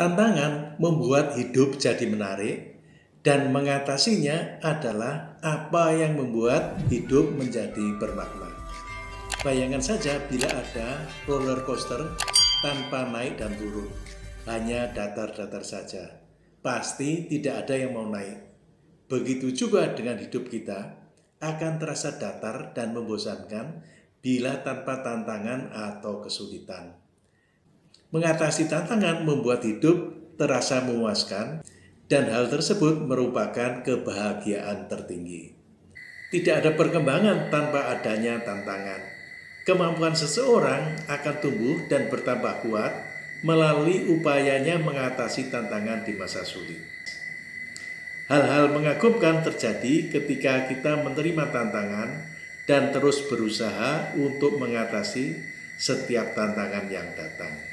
Tantangan membuat hidup jadi menarik dan mengatasinya adalah apa yang membuat hidup menjadi bermakna. Bayangkan saja bila ada roller coaster tanpa naik dan turun, hanya datar-datar saja. Pasti tidak ada yang mau naik. Begitu juga dengan hidup kita, akan terasa datar dan membosankan bila tanpa tantangan atau kesulitan. Mengatasi tantangan membuat hidup terasa memuaskan dan hal tersebut merupakan kebahagiaan tertinggi. Tidak ada perkembangan tanpa adanya tantangan. Kemampuan seseorang akan tumbuh dan bertambah kuat melalui upayanya mengatasi tantangan di masa sulit. Hal-hal mengagumkan terjadi ketika kita menerima tantangan dan terus berusaha untuk mengatasi setiap tantangan yang datang.